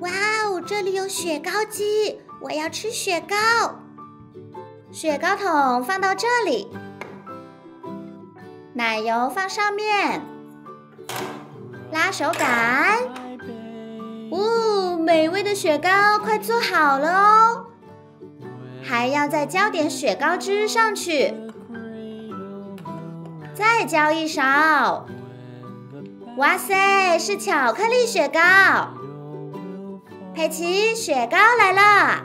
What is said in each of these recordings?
哇哦，这里有雪糕机，我要吃雪糕。雪糕桶放到这里，奶油放上面，拉手杆。哦，美味的雪糕快做好了哦，还要再浇点雪糕汁上去，再浇一勺。哇塞，是巧克力雪糕！佩奇，雪糕来了。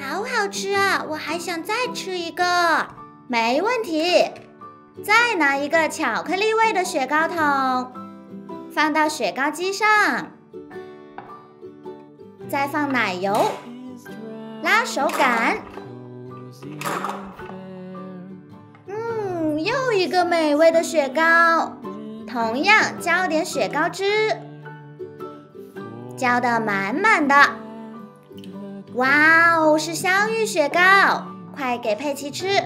好好吃啊！我还想再吃一个，没问题。再拿一个巧克力味的雪糕桶，放到雪糕机上，再放奶油，拉手杆。嗯，又一个美味的雪糕，同样浇点雪糕汁，浇的满满的。哇哦，是香芋雪糕，快给佩奇吃！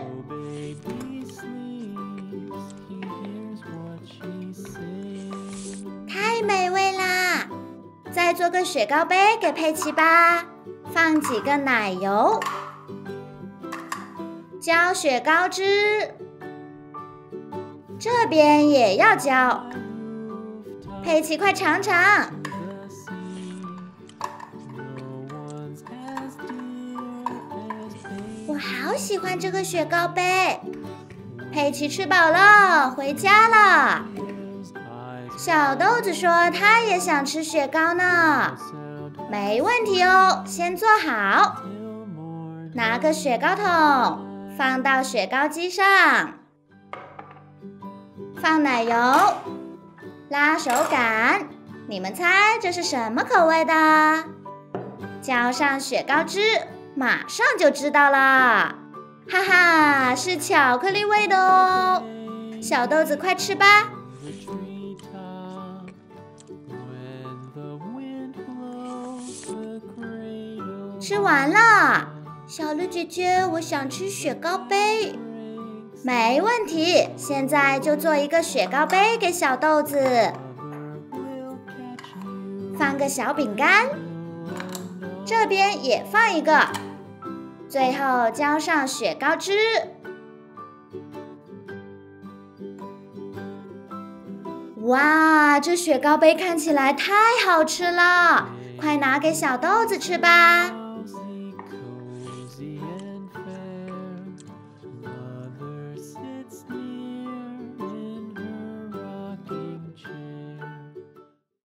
太美味啦！再做个雪糕杯给佩奇吧，放几个奶油，浇雪糕汁，这边也要浇。佩奇，快尝尝！我好喜欢这个雪糕杯，佩奇吃饱了，回家了。小豆子说他也想吃雪糕呢，没问题哦，先做好，拿个雪糕桶放到雪糕机上，放奶油，拉手杆，你们猜这是什么口味的？浇上雪糕汁，马上就知道了。哈哈，是巧克力味的哦，小豆子快吃吧！吃完了，小绿姐姐，我想吃雪糕杯。没问题，现在就做一个雪糕杯给小豆子，放个小饼干，这边也放一个。最后浇上雪糕汁，哇，这雪糕杯看起来太好吃了！快拿给小豆子吃吧。